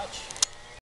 much.